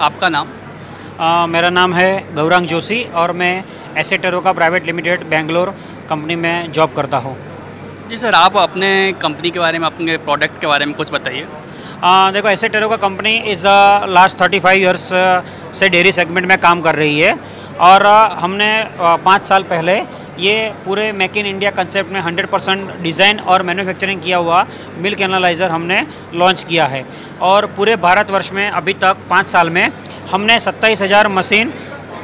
आपका नाम? आ, मेरा नाम है गौरांग जोशी और मैं एसेटेरो का प्राइवेट लिमिटेड बेंगलोर कंपनी में जॉब करता हूँ। जी सर आप अपने कंपनी के बारे में अपने प्रोडक्ट के बारे में कुछ बताइए। आ, देखो एसेटेरो का company is last thirty five years से डेयरी सेगमेंट में काम कर रही है। और हमने पाँच साल पहले ये पूरे मेक इन इंडिया कंसेप्ट में 100 परसेंट डिज़ाइन और मैन्युफैक्चरिंग किया हुआ मिल्क एनालाइज़र हमने लॉन्च किया है। और पूरे भारतवर्ष में अभी तक पाँच साल में हमने सत्ताईस हज़ार मशीन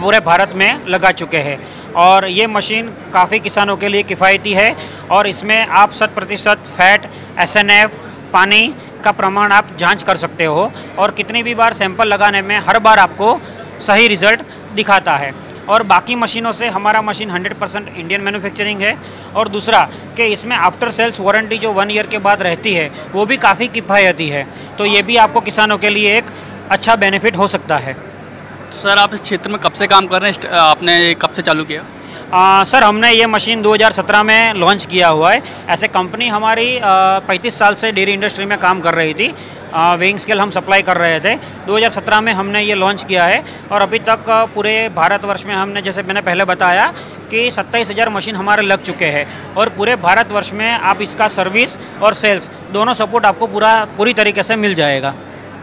पूरे भारत में लगा चुके हैं। और ये मशीन काफ़ी किसानों के लिए किफ़ायती है और इसमें आप शत प्रतिशत फैट SNF पानी का प्रमाण आप जाँच कर सकते हो और कितनी भी बार सैंपल लगाने में हर बार आपको सही रिज़ल्ट दिखाता है। और बाकी मशीनों से हमारा मशीन 100 परसेंट इंडियन मैन्युफैक्चरिंग है। और दूसरा कि इसमें आफ्टर सेल्स वारंटी जो वन ईयर के बाद रहती है, वो भी काफ़ी किफ़ायती है। तो ये भी आपको किसानों के लिए एक अच्छा बेनिफिट हो सकता है। सर आप इस क्षेत्र में कब से काम कर रहे हैं? आपने कब से चालू किया? आ, सर हमने ये मशीन 2017 में लॉन्च किया हुआ है। ऐसे कंपनी हमारी पैंतीस साल से डेयरी इंडस्ट्री में काम कर रही थी। वेइंग स्केल हम सप्लाई कर रहे थे। 2017 में हमने ये लॉन्च किया है और अभी तक पूरे भारतवर्ष में हमने जैसे मैंने पहले बताया कि सत्ताईस हज़ार मशीन हमारे लग चुके हैं और पूरे भारतवर्ष में आप इसका सर्विस और सेल्स दोनों सपोर्ट आपको पूरा पूरी तरीके से मिल जाएगा।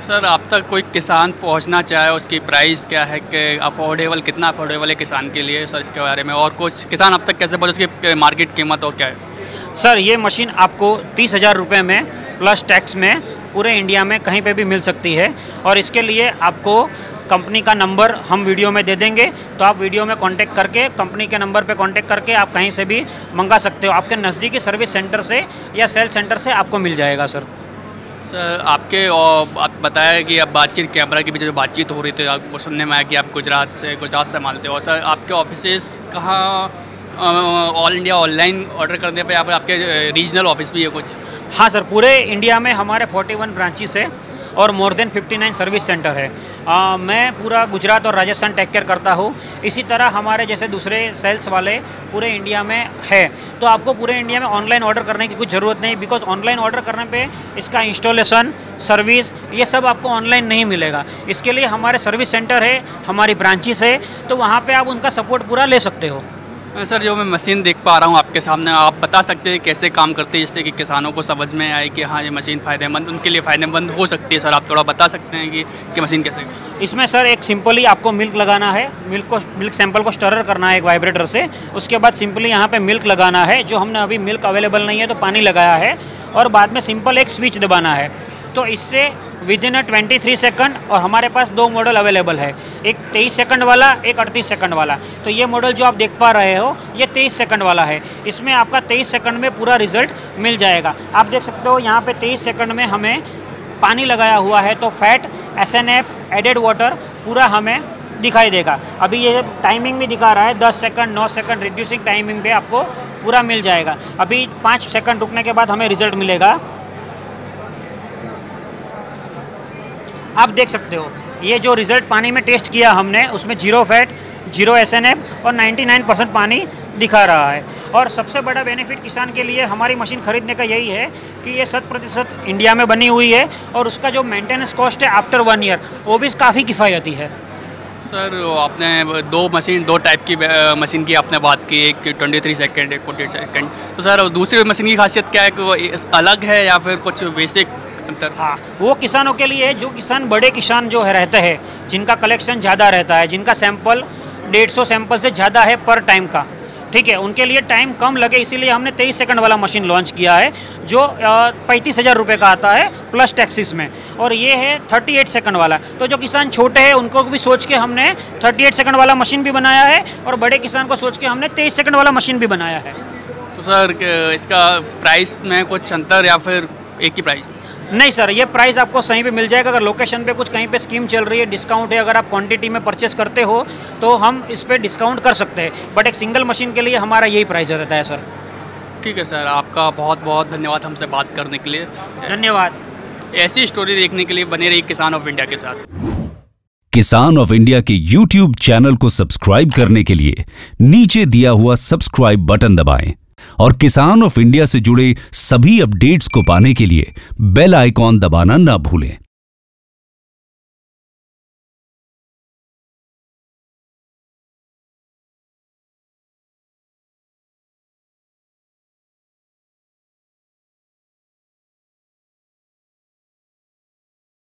सर, आप तक कोई किसान पहुँचना चाहे, उसकी प्राइस क्या है कि अफोर्डेबल कितना अफोर्डेबल है किसान के लिए? सर, इसके बारे में और कुछ किसान अब तक कैसे पहुँचे, उसकी मार्केट कीमत और क्या है? सर, ये मशीन आपको तीस हज़ार रुपये में प्लस टैक्स में पूरे इंडिया में कहीं पे भी मिल सकती है। और इसके लिए आपको कंपनी का नंबर हम वीडियो में दे देंगे। तो आप वीडियो में कांटेक्ट करके कंपनी के नंबर पे कांटेक्ट करके आप कहीं से भी मंगा सकते हो। आपके नज़दीकी सर्विस सेंटर से या सेल सेंटर से आपको मिल जाएगा, सर। सर, आपके आप बताया कि आप बातचीत कैमरा के पीछे जो बातचीत हो रही थी आपको सुनने में आया कि आप गुजरात से गुजरात से मानते हो। सर, आपके ऑफिसेस कहाँ ऑल इंडिया ऑनलाइन ऑर्डर करने पर आपके रीजनल ऑफ़िस भी है कुछ? हाँ सर, पूरे इंडिया में हमारे 41 ब्रांचेस है। और मोर देन 59 सर्विस सेंटर है। आ, मैं पूरा गुजरात और राजस्थान टेक केयर करता हूँ। इसी तरह हमारे जैसे दूसरे सेल्स वाले पूरे इंडिया में है। तो आपको पूरे इंडिया में ऑनलाइन ऑर्डर करने की कुछ ज़रूरत नहीं बिकॉज़ ऑनलाइन ऑर्डर करने पे इसका इंस्टॉलेशन सर्विस ये सब आपको ऑनलाइन नहीं मिलेगा। इसके लिए हमारे सर्विस सेंटर है हमारी ब्रांचेस है तो वहाँ पर आप उनका सपोर्ट पूरा ले सकते हो। सर जो मैं मशीन देख पा रहा हूँ आपके सामने आप बता सकते हैं कैसे काम करती है जिससे कि किसानों को समझ में आए कि हाँ ये मशीन फ़ायदेमंद उनके लिए फ़ायदेमंद हो सकती है। सर आप थोड़ा बता सकते हैं कि, कि मशीन कैसे इसमें सर एक सिंपली आपको मिल्क लगाना है। मिल्क को मिल्क सैंपल को स्टरर करना है एक वाइब्रेटर से। उसके बाद सिंपली यहाँ पर मिल्क लगाना है। जो हमने अभी मिल्क अवेलेबल नहीं है तो पानी लगाया है। और बाद में सिंपल एक स्विच दबाना है। तो इससे within a twenty three second और हमारे पास दो मॉडल अवेलेबल है। एक तेईस सेकंड वाला, एक अड़तीस सेकंड वाला। तो ये मॉडल जो आप देख पा रहे हो, ये तेईस सेकंड वाला है। इसमें आपका तेईस सेकंड में पूरा रिज़ल्ट मिल जाएगा। आप देख सकते हो यहाँ पे तेईस सेकंड में हमें पानी लगाया हुआ है तो fat S N F added water पूरा हमें दिखाई देगा। अभी ये टाइमिंग भी दिखा रहा है, दस सेकंड नौ सेकंड रिड्यूसिंग टाइमिंग पे आपको पूरा मिल जाएगा। अभी पाँच सेकंड रुकने के बाद हमें रिज़ल्ट मिलेगा। आप देख सकते हो। ये जो रिज़ल्ट पानी में टेस्ट किया हमने, उसमें ज़ीरो फैट ज़ीरो एस और 99 परसेंट पानी दिखा रहा है। और सबसे बड़ा बेनिफिट किसान के लिए हमारी मशीन खरीदने का यही है कि ये शत प्रतिशत इंडिया में बनी हुई है और उसका जो मेंटेनेंस कॉस्ट है आफ्टर वन ईयर वो भी काफ़ी किफ़ायती है। सर, आपने दो मशीन दो टाइप की मशीन की आपने बात की, एक ट्वेंटी थ्री सेकेंड एक फोर्टी सेकेंड तो सर, दूसरी मशीन की खासियत क्या है? कि वो अलग है या फिर कुछ बेसिक अंतर। हाँ वो किसानों के लिए है जो किसान बड़े किसान जो है रहते हैं जिनका कलेक्शन ज़्यादा रहता है जिनका सैंपल डेढ़ सौ सैंपल से ज़्यादा है पर टाइम का ठीक है उनके लिए टाइम कम लगे इसीलिए हमने तेईस सेकंड वाला मशीन लॉन्च किया है जो पैंतीस हज़ार रुपये का आता है प्लस टैक्सीस में और ये है थर्टी एट सेकंड वाला तो जो किसान छोटे हैं उनको भी सोच के हमने थर्टी एट सेकंड वाला मशीन भी बनाया है और बड़े किसान को सोच के हमने तेईस सेकंड वाला मशीन भी बनाया है। तो सर इसका प्राइस में कुछ अंतर या फिर एक ही प्राइस नहीं सर ये प्राइस आपको सही पे मिल जाएगा। अगर लोकेशन पे कुछ कहीं पे स्कीम चल रही है डिस्काउंट है अगर आप क्वांटिटी में परचेस करते हो तो हम इस पर डिस्काउंट कर सकते हैं। बट एक सिंगल मशीन के लिए हमारा यही प्राइस रहता है सर ठीक है सर आपका बहुत बहुत धन्यवाद हमसे बात करने के लिए। धन्यवाद। ऐसी स्टोरी देखने के लिए बने रही किसान ऑफ़ इंडिया के साथ। किसान ऑफ़ इंडिया के यूट्यूब चैनल को सब्सक्राइब करने के लिए नीचे दिया हुआ सब्सक्राइब बटन दबाएँ। और किसान ऑफ़ इंडिया से जुड़े सभी अपडेट्स को पाने के लिए बेल आइकॉन दबाना ना भूलें।